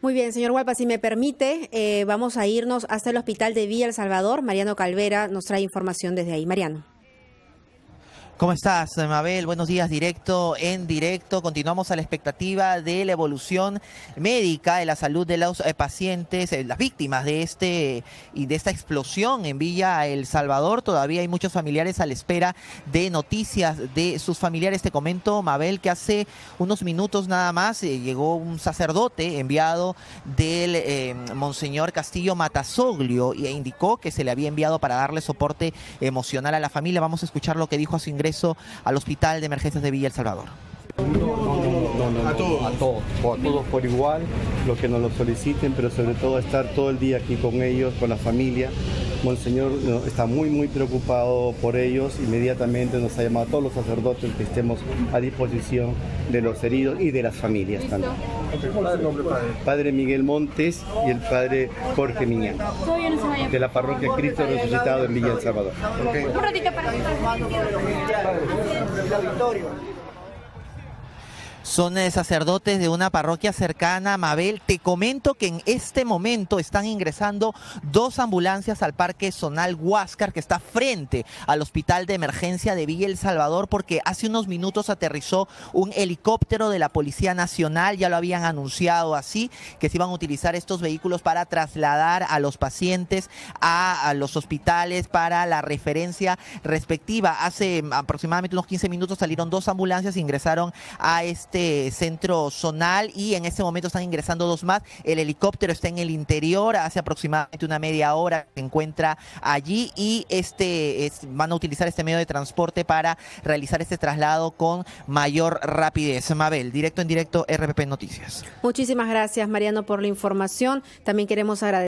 Muy bien, señor Hualpa, si me permite, eh, vamos a irnos hasta el hospital de Villa El Salvador. Mariano Calvera nos trae información desde ahí. Mariano. ¿Cómo estás, Mabel? Buenos días, directo en directo. Continuamos a la expectativa de la evolución médica de la salud de los eh, pacientes, eh, las víctimas de este y de esta explosión en Villa El Salvador. Todavía hay muchos familiares a la espera de noticias de sus familiares. Te comento, Mabel, que hace unos minutos nada más eh, llegó un sacerdote enviado del Monseñor Castillo Matasoglio e indicó que se le había enviado para darle soporte emocional a la familia. Vamos a escuchar lo que dijo a su ingreso al Hospital de Emergencias de Villa El Salvador. A todos. A todos, a todos por igual, lo que nos lo soliciten, pero sobre todo estar todo el día aquí con ellos, con la familia. Monseñor está muy, muy preocupado por ellos. Inmediatamente nos ha llamado a todos los sacerdotes que estemos a disposición de los heridos y de las familias también. Padre Miguel Montes y el Padre Jorge Miñán, de la parroquia Cristo Resucitado en Villa El Salvador. Un ratito para son eh, sacerdotes de una parroquia cercana a Mabel. Te comento que en este momento están ingresando dos ambulancias al Parque Zonal Huáscar, que está frente al Hospital de Emergencia de Villa El Salvador, porque hace unos minutos aterrizó un helicóptero de la Policía Nacional. Ya lo habían anunciado así, que se iban a utilizar estos vehículos para trasladar a los pacientes a, a los hospitales para la referencia respectiva. Hace aproximadamente unos 15 minutos salieron dos ambulancias e ingresaron a este este centro zonal y en este momento están ingresando dos más. El helicóptero está en el interior, hace aproximadamente una media hora se encuentra allí y este van a utilizar este medio de transporte para realizar este traslado con mayor rapidez. Mabel, directo en directo RPP Noticias. Muchísimas gracias Mariano por la información. También queremos agradecer